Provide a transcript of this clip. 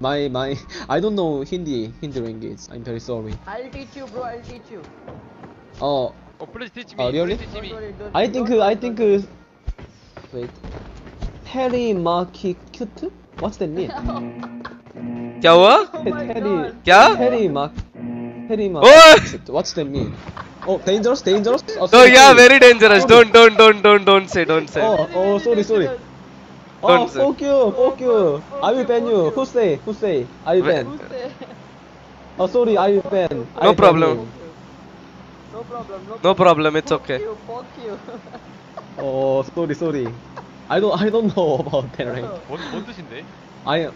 My my I don't know Hindi Hindi language. I'm very sorry. I'll teach you, bro. I'll teach you. Oh, Oh, please teach Oh, me. really? Please teach Don't me. worry. Don't, I don't think worry, I don't think worry. wait. Terry Market cute? What's that mean? क्या हुआ Oh my Terry God. क्या Terry Mark Terry Mark. Oh! What's that mean? Oh, dangerous, dangerous. Oh, no sorry, yeah sorry. very dangerous don't don't don't don't don't say don't say Oh, oh, sorry, sorry. Oh, Don't say. fuck you, fuck you. I will ban you. Who say? Who say? I will Wait. ban. Who say? Oh, sorry, I will ban. I No will ban problem. you. No problem. No, no problem it's Fuck okay You, fuck you. Oh, sorry, sorry. I don't, I don't know about that. Right? 뭔, 뭔 뜻인데? I